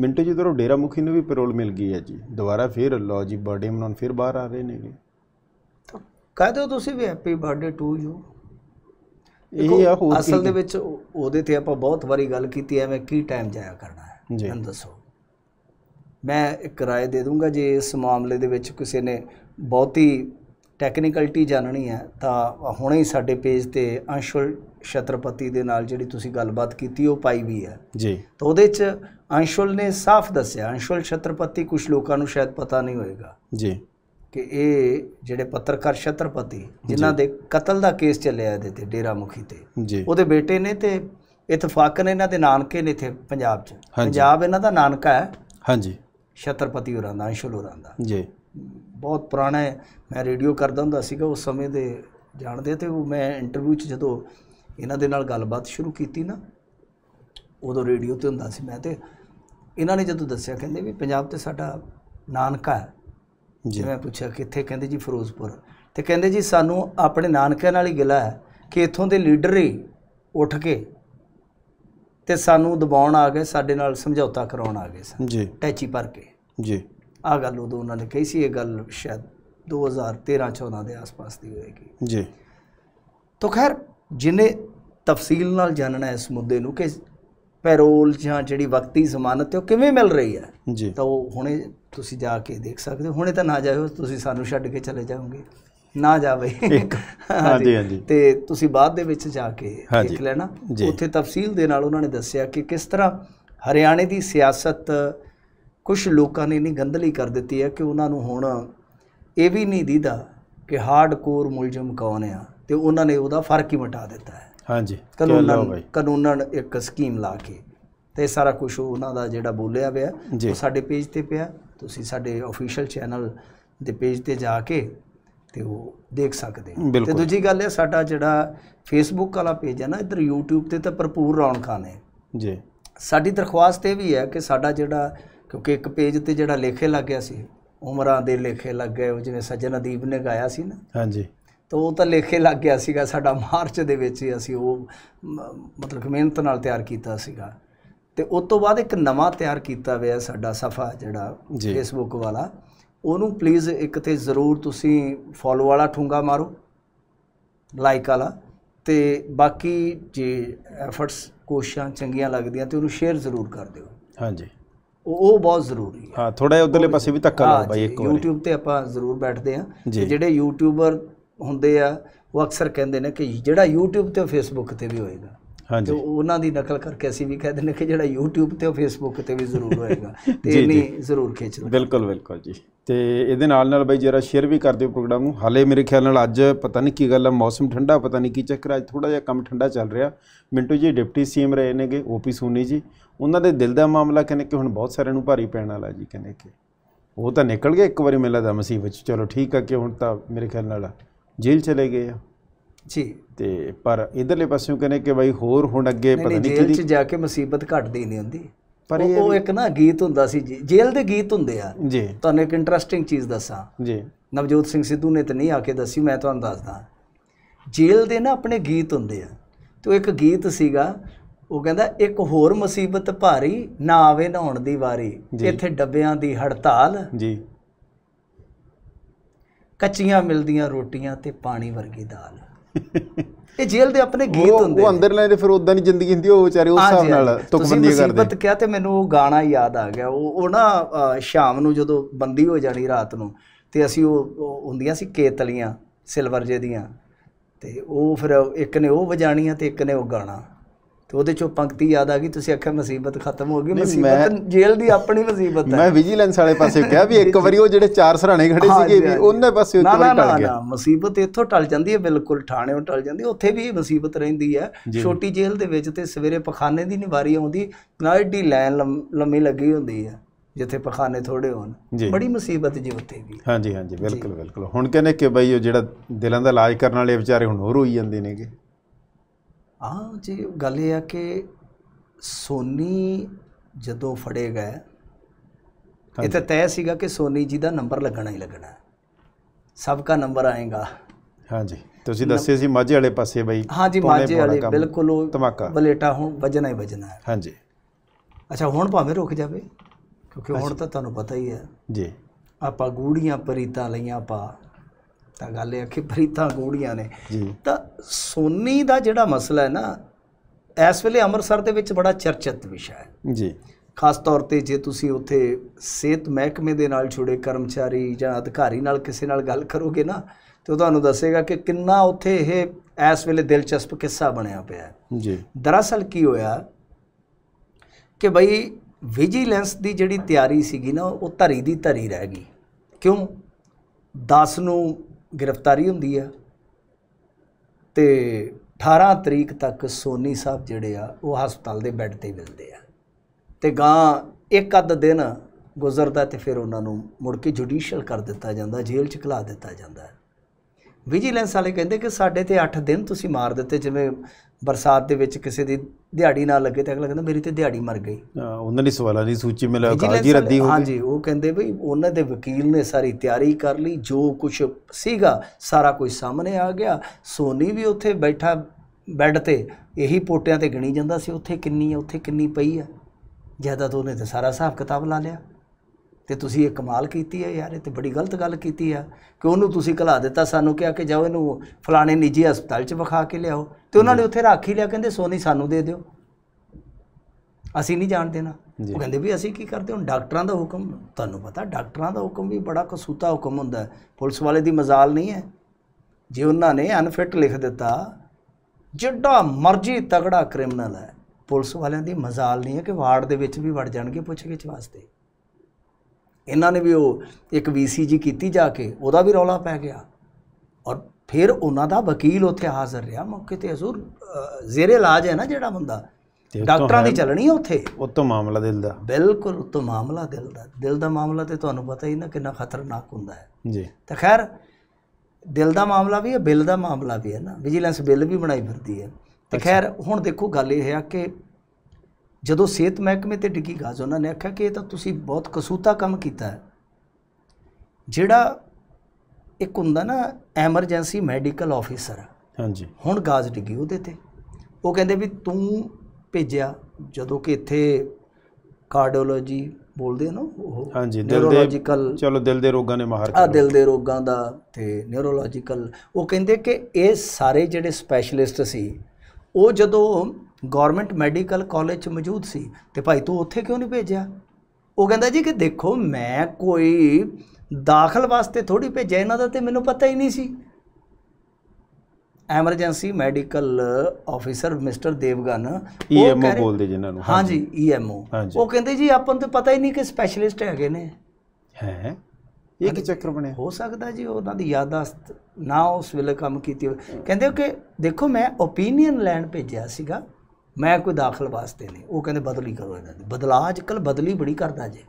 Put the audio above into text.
ਮਿੰਟੂ ਜੀ ਤੋਂ ਡੇਰਾ ਮੁਖੀ ਨੂੰ ਵੀ ਪੈਰੋਲ ਮਿਲ ਗਈ ਹੈ ਜੀ ਦੁਬਾਰਾ ਫਿਰ ਲਓ ਜੀ ਬਰਥਡੇ ਮਨਾਉਣ ਫਿਰ ਬਾਹਰ ਆ ਰਹੇ ਨੇਗੇ। ਕਹਿ ਦਿਓ ਤੁਸੀਂ ਵੀ ਹੈਪੀ ਬਰਥਡੇ ਟੂ ਯੂ ਇਹ ਆ ਹੋਰ ਅਸਲ ਦੇ ਵਿੱਚ ਉਹ- ਉਹਦੇ ਤੇ ਆਪਾਂ ਬਹੁਤ ਵਾਰੀ ਗੱਲ ਕੀਤੀ ਐਵੇਂ ਕੀ ਟਾਈਮ ਜਾਇਆ ਕਰਨਾ ਹੈ ਮੈਨੂੰ ਦੱਸੋ। ਮੈਂ ਇੱਕ ਰਾਏ ਦੇ ਦੂੰਗਾ ਜੇ ਇਸ ਮਾਮਲੇ ਦੇ ਵਿੱਚ ਕਿਸੇ ਨੇ ਬਹੁਤੀ ਟੈਕਨੀਕਲਿਟੀ ਜਾਣਨੀ ਹੈ ਤਾਂ ਹੁਣੇ ਹੀ ਸਾਡੇ ਪੇਜ ਤੇ ਅੰਸ਼ੁਲ ਛਤਰਪਤੀ ਦੇ ਨਾਲ ਜਿਹੜੀ ਤੁਸੀਂ ਗੱਲਬਾਤ ਕੀਤੀ ਉਹ ਪਾਈ ਵੀ ਹੈ। ਜੀ। ਤਾਂ ਉਹਦੇ 'ਚ ਅੰਸ਼ੁਲ ਨੇ ਸਾਫ਼ ਦੱਸਿਆ ਅੰਸ਼ੁਲ ਛਤਰਪਤੀ ਕੁਝ ਲੋਕਾਂ ਨੂੰ ਸ਼ਾਇਦ ਪਤਾ ਨਹੀਂ ਹੋਏਗਾ। ਜੀ। ਕਿ ਇਹ ਜਿਹੜੇ ਪੱਤਰਕਾਰ ਛਤਰਪਤੀ ਜਿਨ੍ਹਾਂ ਦੇ ਕਤਲ ਦਾ ਕੇਸ ਚੱਲਿਆ ਇਹਦੇ ਤੇ ਡੇਰਾ ਮੁਖੀ ਤੇ। ਜੀ। ਉਹਦੇ ਬੇਟੇ ਨੇ ਤੇ ਇਤਫਾਕਨ ਇਹਨਾਂ ਦੇ ਨਾਨਕੇ ਨੇ ਇੱਥੇ ਪੰਜਾਬ 'ਚ। ਪੰਜਾਬ ਇਹਨਾਂ ਦਾ ਨਾਨਕਾ ਹੈ। ਹਾਂਜੀ। ਛਤਰਪਤੀ ਹੋਰਾਂ ਦਾ ਅੰਸ਼ੁਲ ਹੋਰਾਂ ਦਾ। ਜੀ। ਬਹੁਤ ਪੁਰਾਣਾ ਹੈ। ਮੈਂ ਰੇਡੀਓ ਕਰਦਾ ਹੁੰਦਾ ਸੀਗਾ ਉਸ ਸਮੇਂ ਦੇ ਜਾਣਦੇ ਤੇ ਉਹ ਮੈਂ ਇੰਟਰਵਿਊ 'ਚ ਜਦੋਂ ਇਹਨਾਂ ਦੇ ਨਾਲ ਗੱਲਬਾਤ ਸ਼ੁਰੂ ਕੀਤੀ ਨਾ ਉਦੋਂ ਰੇਡੀਓ ਤੇ ਹੁੰਦਾ ਸੀ ਮੈਂ ਤੇ। ਇਹਨਾਂ ਨੇ ਜਦੋਂ ਦੱਸਿਆ ਕਹਿੰਦੇ ਵੀ ਪੰਜਾਬ ਤੇ ਸਾਡਾ ਨਾਨਕਾ ਹੈ। ਜੀ। ਜਿਵੇਂ ਪੁੱਛਿਆ ਕਿੱਥੇ? ਕਹਿੰਦੇ ਜੀ ਫਿਰੋਜ਼ਪੁਰ। ਤੇ ਕਹਿੰਦੇ ਜੀ ਸਾਨੂੰ ਆਪਣੇ ਨਾਨਕਿਆਂ ਨਾਲ ਹੀ ਗਿਲਾ ਹੈ ਕਿ ਇੱਥੋਂ ਦੇ ਲੀਡਰ ਹੀ ਉੱਠ ਕੇ ਤੇ ਸਾਨੂੰ ਦਬਾਉਣ ਆ ਗਏ ਸਾਡੇ ਨਾਲ ਸਮਝੌਤਾ ਕਰਾਉਣ ਆ ਗਏ ਸਨ। ਜੀ। ਟੈਚੀ ਭਰ ਕੇ। ਜੀ। ਆ ਗੱਲ ਉਦੋਂ ਉਹਨਾਂ ਨੇ ਕਹੀ ਸੀ ਇਹ ਗੱਲ ਸ਼ਾਇਦ 2013 14 ਦੇ ਆਸ-ਪਾਸ ਦੀ ਹੋਏਗੀ। ਜੀ। ਤਾਂ ਖੈਰ ਜਿਨੇ ਤਫਸੀਲ ਨਾਲ ਜਾਣਨਾ ਇਸ ਮੁੱਦੇ ਨੂੰ ਕਿ ਪੈਰੋਲ ਜਾਂ ਜਿਹੜੀ ਵਕਤੀ ਜ਼ਮਾਨਤ ਉਹ ਕਿਵੇਂ ਮਿਲ ਰਹੀ ਹੈ ਜੀ। ਤਾਂ ਉਹ ਹੁਣੇ ਤੁਸੀਂ ਜਾ ਕੇ ਦੇਖ ਸਕਦੇ ਹੋ। ਹੁਣੇ ਤਾਂ ਨਾ ਜਾਇਓ ਤੁਸੀਂ ਸਾਨੂੰ ਛੱਡ ਕੇ ਚਲੇ ਜਾਓਗੇ। ਨਾ ਜਾਵੇ। ਹਾਂਜੀ ਹਾਂਜੀ। ਤੇ ਤੁਸੀਂ ਬਾਅਦ ਦੇ ਵਿੱਚ ਜਾ ਕੇ। ਦੇਖ ਲੈਣਾ। ਉੱਥੇ ਤਫਸੀਲ ਦੇ ਨਾਲ ਉਹਨਾਂ ਨੇ ਦੱਸਿਆ ਕਿ ਕਿਸ ਤਰ੍ਹਾਂ ਹਰਿਆਣੇ ਦੀ ਸਿਆਸਤ ਕੁਝ ਲੋਕਾਂ ਨੇ ਨਹੀਂ ਗੰਦਲੀ ਕਰ ਦਿੱਤੀ ਹੈ ਕਿ ਉਹਨਾਂ ਨੂੰ ਹੁਣ ਇਹ ਵੀ ਨਹੀਂ ਦੀਦਾ ਕਿ ਹਾਰਡਕੋਰ ਮੁਲਜ਼ਮ ਕੌਣ ਆ ਤੇ ਉਹਨਾਂ ਨੇ ਉਹਦਾ ਫ਼ਰਕ ਹੀ ਮਿਟਾ ਦਿੱਤਾ ਹੈ। ਹਾਂਜੀ ਕਾਨੂੰਨ ਕਾਨੂੰਨਨ ਇੱਕ ਸਕੀਮ ਲਾ ਕੇ ਤੇ ਸਾਰਾ ਕੁਝ ਉਹਨਾਂ ਦਾ ਜਿਹੜਾ ਬੋਲਿਆ ਪਿਆ ਉਹ ਸਾਡੇ ਪੇਜ ਤੇ ਪਿਆ। ਤੁਸੀਂ ਸਾਡੇ ਅਫੀਸ਼ੀਅਲ ਚੈਨਲ ਦੇ ਪੇਜ ਤੇ ਜਾ ਕੇ ਤੇ ਉਹ ਦੇਖ ਸਕਦੇ ਹੋ। ਤੇ ਦੂਜੀ ਗੱਲ ਹੈ ਸਾਡਾ ਜਿਹੜਾ ਫੇਸਬੁੱਕ ਵਾਲਾ ਪੇਜ ਹੈ ਨਾ ਇੱਧਰ YouTube ਤੇ ਤਾਂ ਭਰਪੂਰ ਰੌਣਕਾਂ ਨੇ। ਜੀ। ਸਾਡੀ ਦਰਖਾਸਤ ਇਹ ਵੀ ਹੈ ਕਿ ਸਾਡਾ ਜਿਹੜਾ ਕਿਉਂਕਿ ਇੱਕ ਪੇਜ ਤੇ ਜਿਹੜਾ ਲੇਖੇ ਲੱਗ ਗਿਆ ਸੀ ਉਮਰਾਂ ਦੇ ਲੇਖੇ ਲੱਗ ਗਏ ਉਹ ਜਿਵੇਂ ਸੱਜਣ ਅਦੀਬ ਨੇ ਗਾਇਆ ਸੀ ਨਾ। ਹਾਂਜੀ। ਤਾਂ ਉਹ ਤਾਂ ਲੇਖੇ ਲੱਗ ਗਿਆ ਸੀਗਾ ਸਾਡਾ ਮਾਰਚ ਦੇ ਵਿੱਚ ਹੀ ਅਸੀਂ ਉਹ ਮਤਲਬ ਮਿਹਨਤ ਨਾਲ ਤਿਆਰ ਕੀਤਾ ਸੀਗਾ। ਤੇ ਉਸ ਤੋਂ ਬਾਅਦ ਇੱਕ ਨਵਾਂ ਤਿਆਰ ਕੀਤਾ ਹੋਇਆ ਸਾਡਾ ਸਫਾ ਜਿਹੜਾ। ਫੇਸਬੁੱਕ ਵਾਲਾ ਉਹਨੂੰ ਪਲੀਜ਼ ਇੱਕ ਤੇ ਜ਼ਰੂਰ ਤੁਸੀਂ ਫੋਲੋ ਵਾਲਾ ਠੁੰਗਾ ਮਾਰੋ ਲਾਈਕ ਵਾਲਾ ਤੇ ਬਾਕੀ ਜੇ ਐਫਰਟਸ ਕੋਸ਼ਿਸ਼ਾਂ ਚੰਗੀਆਂ ਲੱਗਦੀਆਂ ਤੇ ਉਹਨੂੰ ਸ਼ੇਅਰ ਜ਼ਰੂਰ ਕਰ ਦਿਓ। ਹਾਂਜੀ। ਉਹ ਬਹੁਤ ਜ਼ਰੂਰੀ ਹੈ। ਹਾਂ ਥੋੜਾ ਜਿਹਾ ਉਧਰਲੇ ਪਾਸੇ ਵੀ ਧੱਕਾ ਲਾਓ ਬਾਈ ਇੱਕ ਵਾਰੀ। YouTube ਤੇ ਆਪਾਂ ਜ਼ਰੂਰ ਬੈਠਦੇ ਆ ਜਿਹੜੇ ਯੂਟਿਊਬਰ ਹੁੰਦੇ ਆ ਉਹ ਅਕਸਰ ਕਹਿੰਦੇ ਨੇ ਕਿ ਜਿਹੜਾ YouTube ਤੇ Facebook ਤੇ ਵੀ ਹੋਏਗਾ। ਤੇ ਉਹਨਾਂ ਦੀ ਨਕਲ ਕਰਕੇ ਅਸੀਂ ਵੀ ਕਹਿੰਦੇ ਨੇ ਕਿ ਜਿਹੜਾ YouTube ਤੇ ਉਹ Facebook ਤੇ ਵੀ ਜ਼ਰੂਰ ਹੋਏਗਾ। ਤੇ। ਇੰਨੀ ਜ਼ਰੂਰ ਖਿੱਚ ਲਓ ਬਿਲਕੁਲ ਬਿਲਕੁਲ ਜੀ। ਤੇ ਇਹਦੇ ਨਾਲ ਨਾਲ ਬਾਈ ਜਰਾ ਸ਼ੇਅਰ ਵੀ ਕਰ ਦਿਓ ਪ੍ਰੋਗਰਾਮ ਨੂੰ। ਹਾਲੇ ਮੇਰੇ ਖਿਆਲ ਨਾਲ ਅੱਜ ਪਤਾ ਨਹੀਂ ਕੀ ਗੱਲ ਹੈ ਮੌਸਮ ਠੰਡਾ ਪਤਾ ਨਹੀਂ ਕੀ ਚੱਕਰ ਅੱਜ ਥੋੜਾ ਜਿਹਾ ਕੰਮ ਠੰਡਾ ਚੱਲ ਰਿਹਾ। ਮਿੰਟੂ ਜੀ ਡਿਪਟੀ ਸੀਐਮ ਰਹੇ ਨੇਗੇ ਓਪੀ ਸੋਨੀ ਜੀ। ਉਹਨਾਂ ਦੇ ਦਿਲ ਦਾ ਮਾਮਲਾ ਕਹਿੰਦੇ ਕਿ ਹੁਣ ਬਹੁਤ ਸਾਰਿਆਂ ਨੂੰ ਭਾਰੀ ਪੈਣ ਵਾਲਾ ਜੀ ਕਹਿੰਦੇ ਕਿ। ਉਹ ਤਾਂ ਨਿਕਲ ਗਏ ਇੱਕ ਵਾਰੀ ਮੈਨੂੰ ਲੱਗਦਾ ਮੁਸੀਬਤ 'ਚ ਚਲੋ ਠੀਕ ਆ ਕਿ ਹੁਣ ਤਾਂ ਮੇਰੇ ਖਿਆਲ ਨਾਲ ਜੇਲ੍ਹ ਚਲੇ ਗਏ ਆ। ਜੀ। ਤੇ ਪਰ ਇਧਰਲੇ ਪਾਸਿਓਂ ਕਹਿੰਦੇ ਕਿ ਬਾਈ ਹੋਰ ਹੁਣ ਅੱਗੇ ਪਤਾ ਨਹੀਂ ਨਹੀਂ ਜੇਲ੍ਹ 'ਚ ਕਿਹਦੀ ਜਾ ਕੇ ਮੁਸੀਬਤ ਘਟਦੀ ਨਹੀਂ ਹੁੰਦੀ। ਪਰ ਉਹ ਇੱਕ ਨਾ ਗੀਤ ਹੁੰਦਾ ਸੀ ਜੀ। ਜੇਲ੍ਹ ਦੇ ਗੀਤ ਹੁੰਦੇ ਆ। ਜੀ। ਤੁਹਾਨੂੰ ਇੱਕ ਇੰਟਰਸਟਿੰਗ ਚੀਜ਼ ਦੱਸਾਂ। ਜੀ। ਨਵਜੋਤ ਸਿੰਘ ਸਿੱਧੂ ਨੇ ਤਾਂ ਨਹੀਂ ਆ ਕੇ ਦੱਸੀ ਮੈਂ ਤੁਹਾਨੂੰ ਦੱਸਦਾ। ਜੇਲ੍ਹ ਦੇ ਨਾ ਆਪਣੇ ਗੀਤ ਹੁੰਦੇ ਆ। ਤੇ ਉਹ ਇੱਕ ਗੀਤ ਸੀਗਾ ਉਹ ਕਹਿੰਦਾ ਇੱਕ ਹੋਰ ਮੁਸੀਬਤ ਭਾਰੀ ਨਾ ਆਵੇ ਨਹਾਉਣ ਦੀ ਵਾਰੀ। ਇੱਥੇ ਡੱਬਿਆਂ ਦੀ ਹੜਤਾਲ। ਜੀ। ਕੱਚੀਆਂ ਮਿਲਦੀਆਂ ਰੋਟੀਆਂ ਤੇ ਪਾਣੀ ਵਰਗੀ ਦਾਲ। ਇਹ ਜੇਲ੍ਹ ਦੇ ਆਪਣੇ ਗੀਤ ਹੁੰਦੇ ਉਹ ਅੰਦਰ ਲੈ ਫਿਰ ਉਦਾਂ ਦੀ ਜ਼ਿੰਦਗੀ ਹੁੰਦੀ ਉਹ ਵਿਚਾਰੇ ਉਸ ਹਿਸਾਬ ਨਾਲ ਤੁਕਬੰਦੀ ਕਰਦੇ ਮੁਸੀਬਤ ਕਿਹਾ ਤੇ ਮੈਨੂੰ ਉਹ ਗਾਣਾ ਯਾਦ ਆ ਗਿਆ। ਉਹ ਉਹ ਨਾ ਸ਼ਾਮ ਨੂੰ ਜਦੋਂ ਬੰਦੀ ਹੋ ਜਾਣੀ ਰਾਤ ਨੂੰ ਤੇ ਅਸੀਂ ਉਹ ਹੁੰਦੀਆਂ ਸੀ ਕੇਤਲੀਆਂ ਸਿਲਵਰ ਜੇ ਦੀਆਂ। ਤੇ ਉਹ ਫਿਰ ਇੱਕ ਨੇ ਉਹ ਵਜਾਣੀਆਂ ਤੇ ਇੱਕ ਨੇ ਉਹ ਗਾਣਾ। ਤੇ ਉਹਦੇ ਚੋਂ ਪੰਕਤੀ ਯਾਦ ਆ ਗਈ ਤੁਸੀਂ ਆਖਿਆ ਮੁਸੀਬਤ ਖਤਮ ਹੋ ਗਈ ਮੁਸੀਬਤ ਜੇਲ੍ਹ ਦੀ ਆਪਣੀ ਮੁਸੀਬਤ ਹੈ। ਮੈਂ ਵਿਜੀਲੈਂਸ ਵਾਲੇ ਪਾਸੇ ਕਿਹਾ ਵੀ ਇੱਕ ਵਾਰੀ ਉਹ ਜਿਹੜੇ ਚਾਰ ਸਰਾਣੇ ਖੜੇ ਸੀਗੇ ਵੀ। ਉਹਨੇ ਪਾਸੇ ਨਾ ਨਾ ਨਾ ਟਲ ਗਿਆ। ਨਾ ਮੁਸੀਬਤ ਇੱਥੋਂ ਟਲ ਜਾਂਦੀ ਹੈ ਬਿਲਕੁਲ ਥਾਣੇੋਂ ਟਲ ਜਾਂਦੀ ਉੱਥੇ ਵੀ ਮੁਸੀਬਤ ਰਹਿੰਦੀ ਹੈ। ਛੋਟੀ ਜੇਲ੍ਹ ਦੇ ਵਿੱਚ ਤੇ ਸਵੇਰੇ ਪਖਾਨੇ ਦੀ ਨਹੀਂ ਵਾਰੀ ਆਉਂਦੀ ਨਾ ਏਡੀ ਲਾਈਨ ਲੰਮ- ਲੱਗੀ ਹੁੰਦੀ ਹੈ ਜਿੱਥੇ ਪਖਾਨੇ ਥੋੜੇ ਹੋਣ। ਬੜੀ ਮੁਸੀਬਤ ਜੀ ਉੱਥੇ ਵੀ। ਹਾਂਜੀ ਹਾਂਜੀ ਬਿਲਕੁਲ ਬਿਲਕੁਲ। ਹੁਣ ਕਹਿੰਦੇ ਕਿ ਬਈ ਉਹ ਜਿਹੜਾ ਦਿਲਾਂ ਦਾ ਇਲਾਜ ਕਰਨ ਵਾਲੇ ਵਿਚਾਰੇ ਹੁਣ ਹੋਰ ਹੋਈ ਜਾਂਦੇ ਨੇਗੇ। ਹਾਂ ਜੀ ਗੱਲ ਇਹ ਆ ਕਿ ਸੋਨੀ ਜਦੋਂ ਫੜੇ ਗਏ ਇਹ ਤਾਂ ਤੈਅ ਸੀਗਾ ਕਿ ਸੋਨੀ ਜੀ ਦਾ ਨੰਬਰ ਲੱਗਣਾ ਹੀ ਲੱਗਣਾ। ਸਭ ਦਾ ਨੰਬਰ ਆਏਗਾ। ਹਾਂਜੀ ਤੁਸੀਂ ਦੱਸੇ ਸੀ ਮਾਝੇ ਵਾਲੇ ਪਾਸੇ ਬਈ ਹਾਂ ਜੀ ਪੌਣੇ ਮਾਝੇ ਵਾਲੇ। ਬਿਲਕੁਲ ਉਹ ਧਮਾਕਾ। ਬਲੇਟਾ ਹੁਣ ਵੱਜਣਾ ਹੀ ਵੱਜਣਾ ਹੈ। ਹਾਂਜੀ। ਅੱਛਾ ਹੁਣ ਭਾਵੇਂ ਰੁਕ ਜਾਵੇ ਕਿਉਂਕਿ ਹੁਣ ਤਾਂ ਤੁਹਾਨੂੰ ਪਤਾ ਹੀ ਹੈ। ਜੀ। ਆਪਾਂ ਗੂੜੀਆਂ ਪਰੀਤਾਂ ਲਈਆਂ ਪਾ ਤਾਂ ਗੱਲ ਇਹ ਕਿ ਪਰੀਤਾਂ ਗੂੜੀਆਂ ਨੇ। ਜੀ। ਤਾਂ ਸੋਨੀ ਦਾ ਜਿਹੜਾ ਮਸਲਾ ਹੈ ਨਾ ਇਸ ਵੇਲੇ ਅੰਮ੍ਰਿਤਸਰ ਦੇ ਵਿੱਚ ਬੜਾ ਚਰਚਿਤ ਵਿਸ਼ਾ ਹੈ। ਜੀ। ਖਾਸ ਤੌਰ ਤੇ ਜੇ ਤੁਸੀਂ ਉੱਥੇ ਸਿਹਤ ਮਹਿਕਮੇ ਦੇ ਨਾਲ ਜੁੜੇ ਕਰਮਚਾਰੀ ਜਾਂ ਅਧਿਕਾਰੀ ਨਾਲ ਕਿਸੇ ਨਾਲ ਗੱਲ ਕਰੋਗੇ ਨਾ ਤੇ ਉਹ ਤੁਹਾਨੂੰ ਦੱਸੇਗਾ ਕਿ ਕਿੰਨਾ ਉੱਥੇ ਇਹ ਇਸ ਵੇਲੇ ਦਿਲਚਸਪ ਕਿੱਸਾ ਬਣਿਆ ਪਿਆ ਹੈ। ਜੀ। ਦਰਅਸਲ ਕੀ ਹੋਇਆ ਕਿ ਬਈ ਵਿਜੀਲੈਂਸ ਦੀ ਜਿਹੜੀ ਤਿਆਰੀ ਸੀਗੀ ਨਾ ਉਹ ਧਰੀ ਦੀ ਧਰੀ ਰਹਿ ਗਈ। ਕਿਉਂ? 10 ਨੂੰ ਗ੍ਰਿਫਤਾਰੀ ਹੁੰਦੀ ਆ ਤੇ 18 ਤਰੀਕ ਤੱਕ ਸੋਨੀ ਸਾਹਿਬ ਜਿਹੜੇ ਆ, ਉਹ ਹਸਪਤਾਲ ਦੇ ਬੈੱਡ ਤੇ ਮਿਲਦੇ ਆ। ਤੇ ਗਾਂ ਇੱਕ ਅੱਧ ਦਿਨ ਗੁਜ਼ਰਦਾ ਤੇ ਫਿਰ ਉਹਨਾਂ ਨੂੰ ਮੁੜ ਕੇ ਜੁਡੀਸ਼ੀਅਲ ਕਰ ਦਿੱਤਾ ਜਾਂਦਾ, ਜੇਲ੍ਹ ਚ ਘਲਾ ਦਿੱਤਾ ਜਾਂਦਾ। ਵਿਜੀਲੈਂਸ ਵਾਲੇ ਕਹਿੰਦੇ ਕਿ ਸਾਡੇ ਤੇ 8 ਦਿਨ ਤੁਸੀਂ ਮਾਰ ਦਿੱਤੇ, ਜਿਵੇਂ ਬਰਸਾਤ ਦੇ ਵਿੱਚ ਕਿਸੇ ਦੀ ਦਿਹਾੜੀ ਨਾ ਲੱਗੇ ਤੇ ਅਗਲਾ ਕਹਿੰਦਾ ਮੇਰੀ ਤੇ ਦਿਹਾੜੀ ਮਰ ਗਈ। ਉਹਨਾਂ ਦੀ ਸਵਾਲਾਂ ਦੀ ਸੂਚੀ Vigilance ਕਾਗਜ਼ੀ ਰੱਦੀ ਹੋ ਗਈ। ਹਾਂਜੀ ਉਹ ਕਹਿੰਦੇ ਵੀ ਉਹਨਾਂ ਦੇ ਵਕੀਲ ਨੇ ਸਾਰੀ ਤਿਆਰੀ ਕਰ ਲਈ ਜੋ ਕੁਝ ਸੀਗਾ ਸਾਰਾ ਕੁਝ ਸਾਹਮਣੇ ਆ ਗਿਆ। ਸੋਨੀ ਵੀ ਉੱਥੇ ਬੈਠਾ ਬੈੱਡ ਤੇ ਇਹੀ ਪੋਟਿਆਂ ਤੇ ਗਣੀ ਜਾਂਦਾ ਸੀ ਉੱਥੇ ਕਿੰਨੀ ਆ ਉੱਥੇ ਕਿੰਨੀ ਪਈ ਆ। ਜਾਇਦਾਦ ਉਹਨੇ ਤੇ ਸਾਰਾ ਹਿਸਾਬ ਕਿਤਾਬ ਲਾ ਲਿਆ। ਤੇ ਤੁਸੀਂ ਇਹ ਕਮਾਲ ਕੀਤੀ ਹੈ ਯਾਰ ਇਹ ਤੇ ਬੜੀ ਗਲਤ ਗੱਲ ਕੀਤੀ ਆ। ਕਿ ਉਹਨੂੰ ਤੁਸੀਂ ਘਲਾ ਦਿੱਤਾ ਸਾਨੂੰ? ਕਿਹਾ ਕਿ ਜਾਓ ਇਹਨੂੰ ਫਲਾਣੇ ਨਿੱਜੀ ਹਸਪਤਾਲ 'ਚ ਵਿਖਾ ਕੇ ਲਿਆਓ। ਤੇ ਉਹਨਾਂ ਨੇ ਉੱਥੇ ਰੱਖ ਹੀ ਲਿਆ ਕਹਿੰਦੇ ਸੋਨੀ ਸਾਨੂੰ ਦੇ ਦਿਓ। ਅਸੀਂ ਨਹੀਂ ਜਾਣ ਦੇਣਾ। ਉਹ ਕਹਿੰਦੇ ਵੀ ਅਸੀਂ ਕੀ ਕਰਦੇ? ਹੁਣ ਡਾਕਟਰਾਂ ਦਾ ਹੁਕਮ ਤੁਹਾਨੂੰ ਪਤਾ ਡਾਕਟਰਾਂ ਦਾ ਹੁਕਮ ਵੀ ਬੜਾ ਕਸੂਤਾ ਹੁਕਮ ਹੁੰਦਾ। ਪੁਲਿਸ ਵਾਲੇ ਦੀ ਮਜ਼ਾਲ ਨਹੀਂ ਹੈ। ਜੇ ਉਹਨਾਂ ਨੇ ਅਨਫਿਟ ਲਿਖ ਦਿੱਤਾ ਜਿੱਡਾ ਮਰਜ਼ੀ ਤਗੜਾ ਕ੍ਰਿਮੀਨਲ ਹੈ ਪੁਲਿਸ ਵਾਲਿਆਂ ਦੀ ਮਜ਼ਾਲ ਨਹੀਂ ਹੈ ਕਿ ਵਾਰਡ ਦੇ ਵਿੱਚ ਵੀ ਵੜ ਜਾਣਗੇ ਪੁੱਛਗਿੱਛ ਵਾਸਤੇ। ਇਹਨਾਂ ਨੇ ਵੀ ਉਹ ਇੱਕ ਵੀਸੀਜੀ ਕੀਤੀ ਜਾ ਕੇ ਉਹਦਾ ਵੀ ਰੌਲਾ ਪੈ ਗਿਆ। ਔਰ ਫਿਰ ਉਹਨਾਂ ਦਾ ਵਕੀਲ ਉੱਥੇ ਹਾਜ਼ਰ ਰਿਹਾ ਮੌਕੇ ਤੇ। ਹਜ਼ੂਰ ਜ਼ੇਰੇ ਇਲਾਜ ਹੈ ਨਾ ਜਿਹੜਾ ਬੰਦਾ? ਡਾਕਟਰਾਂ ਦੀ ਚੱਲਣੀ ਹੈ ਉੱਥੇ। ਉਹ ਤੋਂ ਮਾਮਲਾ ਦਿਲ ਦਾ। ਬਿਲਕੁਲ ਉੱਤੋਂ ਮਾਮਲਾ ਦਿਲ ਦਾ। ਦਿਲ ਦਾ ਮਾਮਲਾ ਤੇ ਤੁਹਾਨੂੰ ਪਤਾ ਹੀ ਨਾ ਕਿੰਨਾ ਖਤਰਨਾਕ ਹੁੰਦਾ ਹੈ। ਜੀ। ਤਾਂ ਖੈਰ ਦਿਲ ਦਾ ਮਾਮਲਾ ਵੀ ਹੈ ਬਿੱਲ ਦਾ ਮਾਮਲਾ ਵੀ ਹੈ ਨਾ। ਵਿਜੀਲੈਂਸ ਬਿੱਲ ਵੀ ਬਣਾਈ ਫਿਰਦੀ ਹੈ। ਤੇ ਖੈਰ ਹੁਣ ਦੇਖੋ ਗੱਲ ਇਹ ਹੈ ਕਿ ਜਦੋਂ ਸਿਹਤ ਮਹਿਕਮੇ ਤੇ ਡਿੱਗੀ ਗਾਜ਼ ਉਹਨਾਂ ਨੇ ਆਖਿਆ ਕਿ ਇਹ ਤਾਂ ਤੁਸੀਂ ਬਹੁਤ ਕਸੂਤਾ ਕੰਮ ਕੀਤਾ ਹੈ। ਜਿਹੜਾ ਇੱਕ ਹੁੰਦਾ ਨਾ ਐਮਰਜੈਂਸੀ ਮੈਡੀਕਲ ਆਫੀਸਰ ਹਾਂਜੀ। ਹੁਣ ਗਾਜ਼ ਡਿੱਗੀ ਉਹਦੇ ਤੇ। ਉਹ ਕਹਿੰਦੇ ਵੀ ਤੂੰ ਭੇਜਿਆ ਜਦੋਂ ਕਿ ਇੱਥੇ ਕਾਰਡੀਓਲੋਜੀ ਬੋਲਦੇ ਆ ਨਾ ਉਹ। ਹਾਂਜੀ ਨਿਊਰੋਲੋਜੀਕਲ ਚਲੋ ਦਿਲ ਦੇ ਰੋਗਾਂ ਨੇ ਮਾਹਰ ਆ ਦਿਲ ਦੇ ਰੋਗਾਂ ਦਾ ਤੇ ਨਿਊਰੋਲੋਜੀਕਲ ਉਹ ਕਹਿੰਦੇ ਕਿ ਇਹ ਸਾਰੇ ਜਿਹੜੇ ਸਪੈਸ਼ਲਿਸਟ ਸੀ ਉਹ ਜਦੋਂ ਗਵਰਨਮੈਂਟ ਮੈਡੀਕਲ ਕਾਲਜ ਚ ਮੌਜੂਦ ਸੀ ਤੇ ਭਾਈ ਤੂੰ ਉੱਥੇ ਕਿਉਂ ਨਹੀਂ ਭੇਜਿਆ? ਉਹ ਕਹਿੰਦਾ ਜੀ ਕਿ ਦੇਖੋ ਮੈਂ ਕੋਈ ਦਾਖਲ ਵਾਸਤੇ ਥੋੜੀ ਭੇਜਿਆ ਇਹਨਾਂ ਦਾ ਤੇ ਮੈਨੂੰ ਪਤਾ ਹੀ ਨਹੀਂ ਸੀ। Emergency medical officer mister Devgan EMO ਬੋਲਦੇ ਜਿਨ੍ਹਾਂ ਨੂੰ। ਹਾਂਜੀ। ਈਐਮਓ। ਉਹ ਕਹਿੰਦੇ ਜੀ ਆਪਾਂ ਨੂੰ ਤਾਂ ਪਤਾ ਹੀ ਨਹੀਂ ਕਿ ਸਪੈਸ਼ਲਿਸਟ ਹੈਗੇ ਨੇ। ਹੈ? ਇਹ ਕੀ ਚੱਕਰ ਬਣਿਆ? ਹੋ ਸਕਦਾ ਜੀ ਉਹਨਾਂ ਦੀ ਯਾਦਾਸ਼ਤ ਨਾ ਉਸ ਵੇਲੇ ਕੰਮ ਕੀਤੀ ਹੋਵੇ। ਕਹਿੰਦੇ ਕਿ ਦੇਖੋ ਮੈਂ ਓਪੀਨੀਅਨ ਲੈਣ ਭੇਜਿਆ ਸੀਗਾ। ਮੈਂ ਕੋਈ ਦਾਖਲ ਵਾਸਤੇ ਨਹੀਂ। ਉਹ ਕਹਿੰਦੇ ਬਦਲੀ ਕਰੋ ਇਹਨਾਂ ਦੀ। ਬਦਲਾਅ ਅੱਜ ਕੱਲ ਬਦਲੀ ਬੜੀ ਕਰਦਾ ਜੇ।